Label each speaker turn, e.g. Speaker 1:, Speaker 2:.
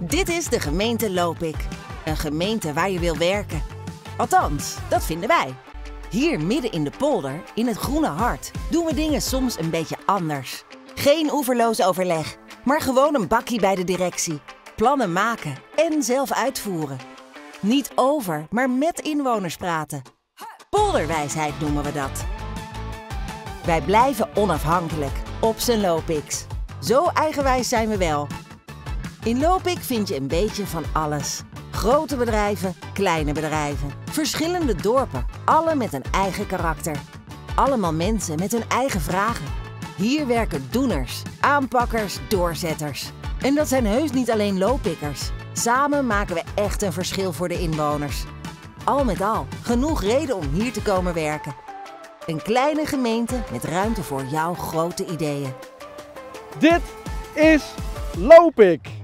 Speaker 1: Dit is de gemeente Lopik. Een gemeente waar je wil werken. Althans, dat vinden wij. Hier midden in de polder, in het groene hart, doen we dingen soms een beetje anders. Geen oeverloos overleg, maar gewoon een bakkie bij de directie. Plannen maken en zelf uitvoeren. Niet over, maar met inwoners praten. Polderwijsheid noemen we dat. Wij blijven onafhankelijk, op zijn Lopiks. Zo eigenwijs zijn we wel. In Lopik vind je een beetje van alles. Grote bedrijven, kleine bedrijven, verschillende dorpen, alle met een eigen karakter. Allemaal mensen met hun eigen vragen. Hier werken doeners, aanpakkers, doorzetters. En dat zijn heus niet alleen Lopikkers. Samen maken we echt een verschil voor de inwoners. Al met al, genoeg reden om hier te komen werken. Een kleine gemeente met ruimte voor jouw grote ideeën.
Speaker 2: Dit is Lopik.